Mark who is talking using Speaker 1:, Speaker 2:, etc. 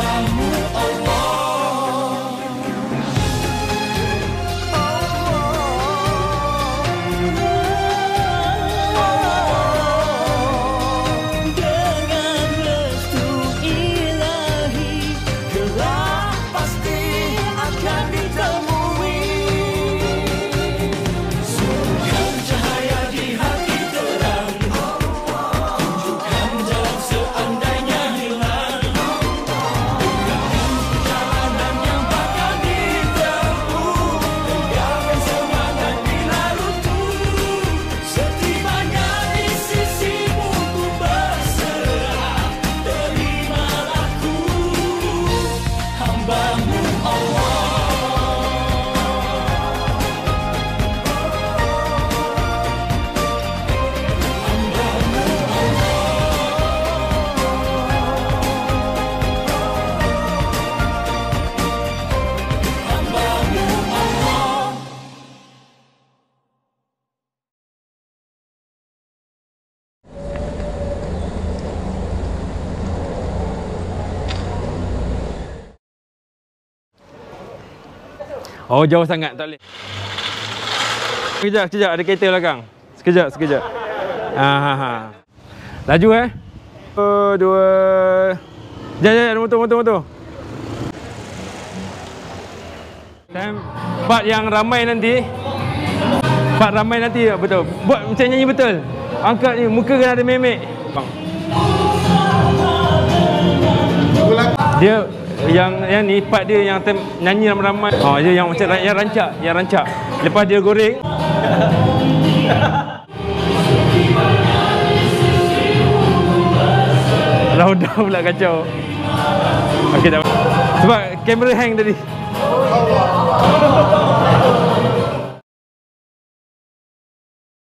Speaker 1: tambahmu Allah hambamu Allah Oh jauh sangat tak boleh. Sekejap, sekejap ada kereta belakang. Sekejap, sekejap. Ha ha ha. Laju eh. Satu, dua. Jangan, jangan, motor, motor, motor. Time part yang ramai nanti. Part ramai nanti betul. Buat macam nyanyi betul. Angkat ni muka kena ada memek. Bang. Dia yang yang ni part dia yang tem, nyanyi ramai-ramai. Oh dia yang macam yang rancak, yang rancak. Lepas dia goreng. Laudah pula kacau. Okey dah. Sebab kamera hang tadi.